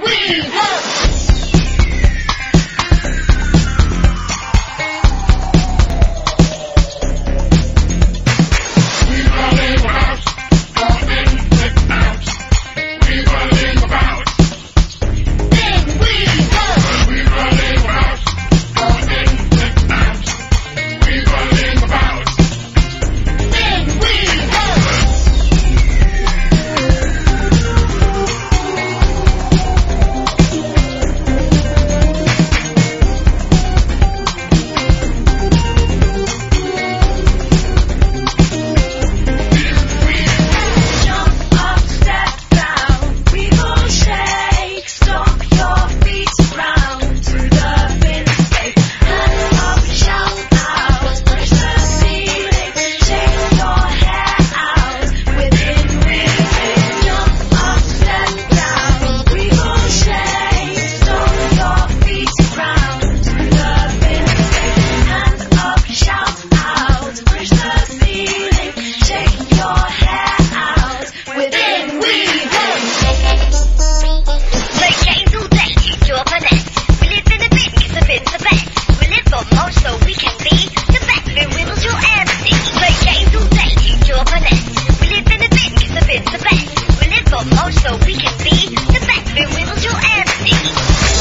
We have Thank you.